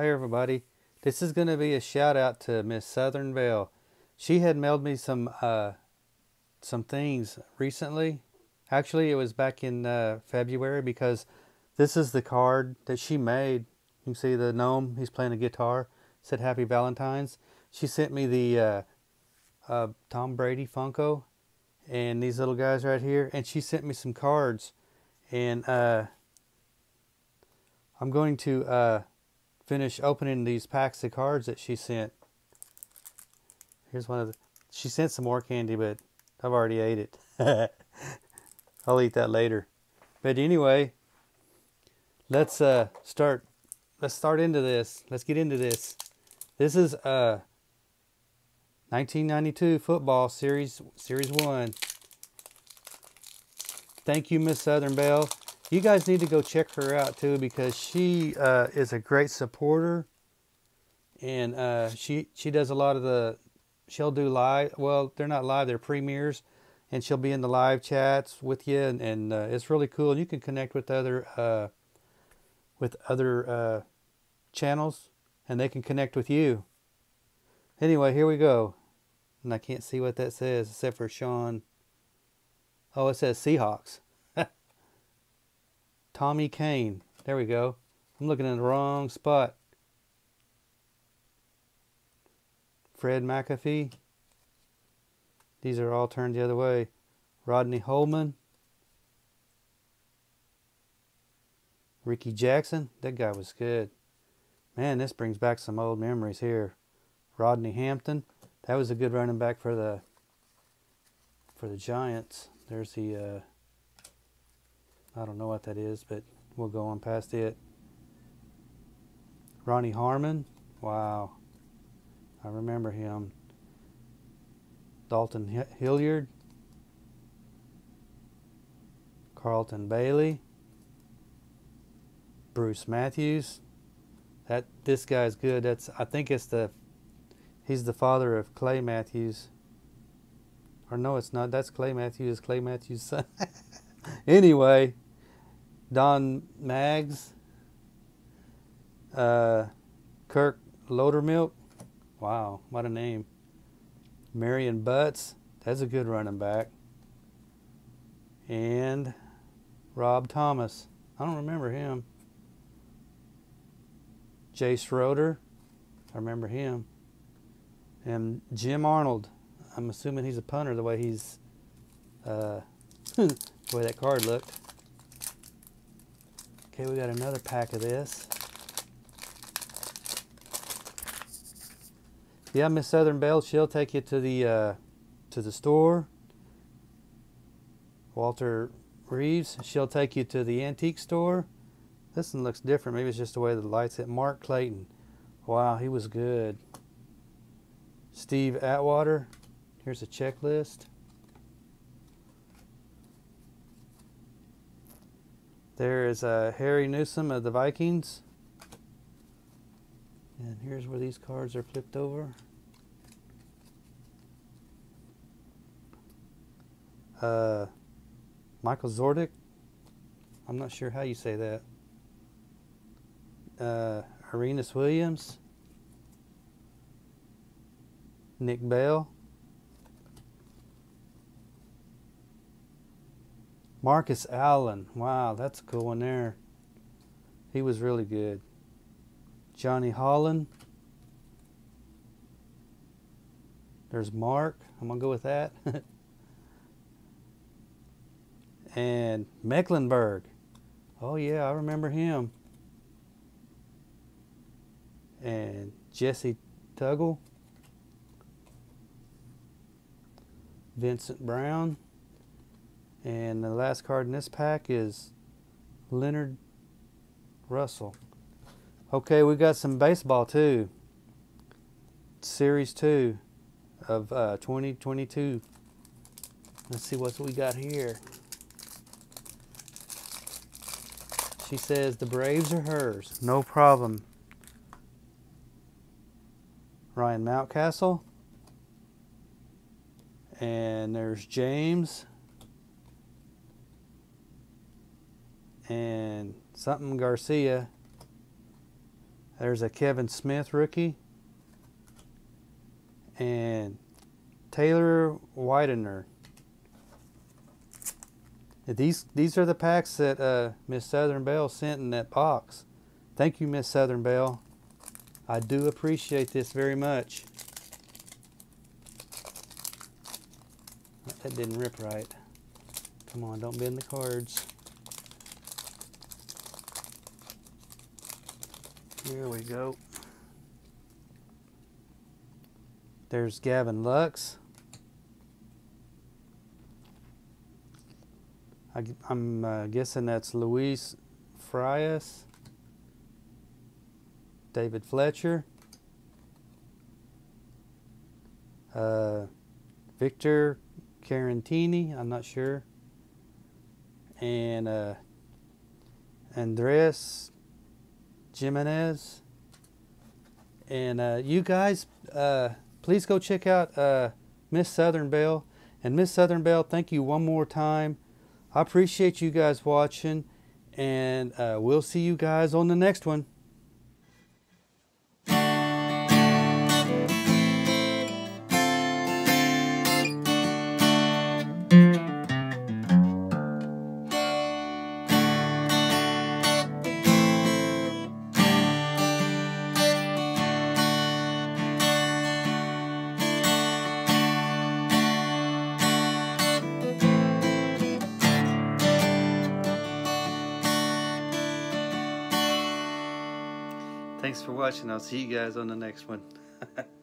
Hi, everybody. This is going to be a shout out to Miss Southern Belle. She had mailed me some uh, some things recently. Actually, it was back in uh, February because this is the card that she made. You can see the gnome. He's playing a guitar. It said Happy Valentine's. She sent me the uh, uh, Tom Brady Funko and these little guys right here. And she sent me some cards. And uh, I'm going to uh, finish opening these packs of cards that she sent. Here's one of the. She sent some more candy, but I've already ate it. I'll eat that later. But anyway, let's uh, start. Let's start into this. Let's get into this. This is uh 1992 football series series one. Thank you, Miss Southern Belle. You guys need to go check her out too because she uh, is a great supporter, and uh, she she does a lot of the. She'll do live. Well, they're not live; they're premieres, and she'll be in the live chats with you, and, and uh, it's really cool. You can connect with other uh, with other uh, channels, and they can connect with you. Anyway, here we go, and I can't see what that says except for Sean. Oh, it says Seahawks. Tommy Kane. There we go. I'm looking in the wrong spot. Fred McAfee. These are all turned the other way. Rodney Holman. Rickey Jackson. That guy was good. Man, this brings back some old memories here. Rodney Hampton. That was a good running back for the for the Giants. There's the uh, I don't know what that is, but we'll go on past it. Ronnie Harmon. Wow. I remember him. Dalton Hilliard. Carlton Bailey. Bruce Matthews. That this guy's good. That's I think it's the he's the father of Clay Matthews. Or no, it's not. That's Clay Matthews. Clay Matthews' son. anyway, Don Maggs, uh, Kirk Lowdermilk. Wow, what a name. Marion Butts. That's a good running back. And Rob Thomas. I don't remember him. Jay Schroeder. I remember him. And Jim Arnold. I'm assuming he's a punter the way he's uh, the way that card looked. Okay, we got another pack of this. Yeah, Miss Southern Belle, she'll take you to the uh, to the store. Walter Reeves, she'll take you to the antique store. This one looks different. Maybe it's just the way the lights hit. Mark Clayton. Wow, he was good. Steve Atwater. Here's a checklist. There is uh, Harry Newsome of the Vikings. And here's where these cards are flipped over. Uh, Michael Zordich. I'm not sure how you say that. Uh, Aeneas Williams. Nick Bell. Marcus Allen. Wow, that's a cool one there. He was really good. Johnny Holland. There's Mark. I'm going to go with that. and Mecklenburg. Oh, yeah, I remember him. And Jessie Tuggle. Vincent Brown. And the last card in this pack is Leonard Russell. Okay, we got some baseball too. Series 2 of uh, 2022. Let's see what we got here. She says the Braves are hers. No problem. Ryan Mountcastle. And there's James. And something Garcia. There's a Kevin Smith rookie. And Taylor Widener. These these are the packs that uh, Miss Southern Belle sent in that box. Thank you, Miss Southern Belle. I do appreciate this very much. That didn't rip right. Come on, don't bend the cards. Here we go. There's Gavin Lux. I, am uh, guessing that's Luis Frias. David Fletcher. Uh, Victor Carantini, I'm not sure. And uh, Andres Jimenez. And uh, you guys, uh, please go check out uh, Miss Southern Belle. And Miss Southern Belle, thank you one more time. I appreciate you guys watching. And uh, we'll see you guys on the next one. Thanks for watching. I'll see you guys on the next one.